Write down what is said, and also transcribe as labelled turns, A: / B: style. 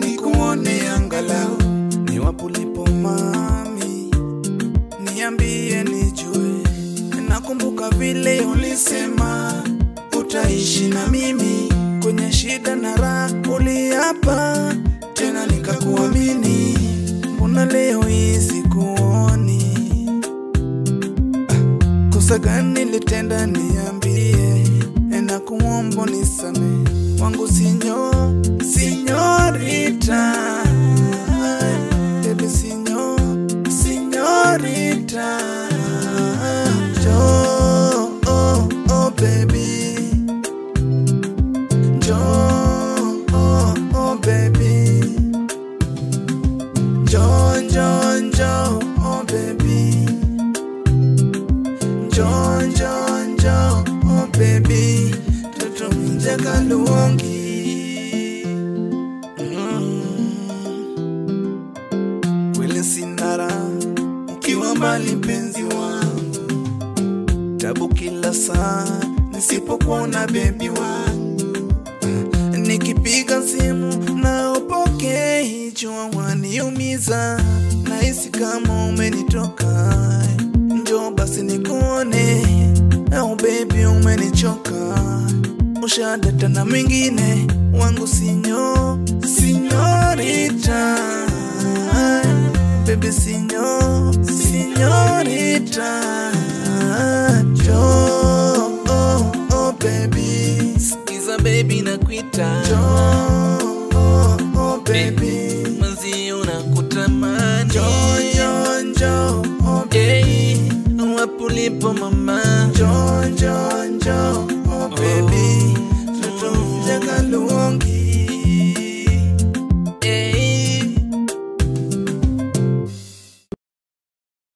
A: ni kuonea angalau ni wapulipo mami, niambie nijue. Nakumbuka vile ulisema utaishi na mimi kwenye shida na raha, uliapa tena nikakuamini. Mbona leo hizi kuoni ah, Kosa gani nilitenda? Niambie, nakuomba nisamehe. Wangu sinyo sinyorita, baby sinyo sinyorita, jo oh, oh baby, jo oh, oh baby, jo jo jo oh baby. John, John, John, oh Mm. Sinara, ukiwa mbali mpenzi wangu, tabu kila saa nisipokuona bebi wangu, nikipiga simu na upokei, jua waniumiza, nahisi kama umenitoka. Njo basi nikuone, au bebi umenichoka, ushadata na mwingine wangu sinyo sinyorita, baby signor, signorita jo oh, oh baby,
B: Skiza baby na nakuita.
A: Jo oh, oh baby,
B: Mwenzi unakutamani.
A: Jo jo jo oh
B: Hey, Wapulipo mama.
A: Jo jo